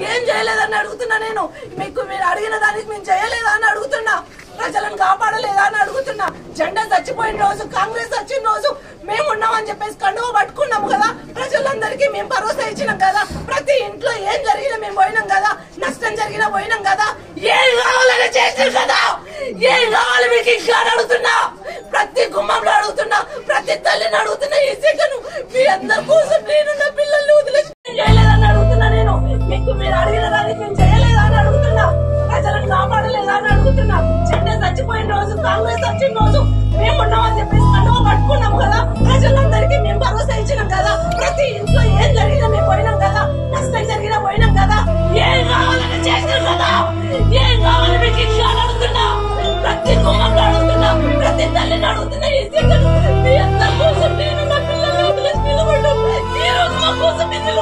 ఏం చేయలేదని అడుగుతున్నా నేను? మీకు మీరు అడిగిన దానికి మేము చేయలేదా అని అడుగుతున్నా. ప్రజలను కాపాడలేదా అని అడుగుతున్నా. జెండా చచ్చిపోయిన రోజు కాంగ్రెస్ వచ్చిన రోజు మేము ఉన్నామని చెప్పేసి కండువ పట్టుకున్నాము కదా. ప్రజలందరికీ మేము భరోసా ఇచ్చినాం కదా. ప్రతి ఇంట్లో ఏం జరిగినా మేము పోయినాం కదా. నష్టం జరిగినా పోయినాం కదా. ఏం కావాలని చేసినాం కదా. ఏం కావాలి మీకు ఇంకా అడుగుతున్నా. ప్రతి గుమ్మంలో అడుగుతున్నా. ప్రతి తల్లిని అడుగుతున్నా. ఈ సెకను మీ అందరికీ చచ్చిపోయిన రోజు కాంగ్రెస్ వచ్చిన రోజు మేము ఉన్నామని చెప్పేసి పండుగ పట్టుకున్నాం కదా. ప్రజలందరికీ మేము భరోసా ఇచ్చినాం కదా. ప్రతి ఇంట్లో ఏం జరిగినా మేము పోయినాం కదా. నష్టం జరిగినా పోయినాం కదా. ఏం కావాలని చేసినాం కదా. ఏం కావాలని మీకు ఇంకా అడుగుతున్నా. ప్రతి కుటుంబంలో అడుగుతున్నా. ప్రతి తల్లిని అడుగుతున్నా. మీ అందరి కోసం నేను నా పిల్లలు వదిలేసి ఈ రోజు మా కోసం పిల్లలు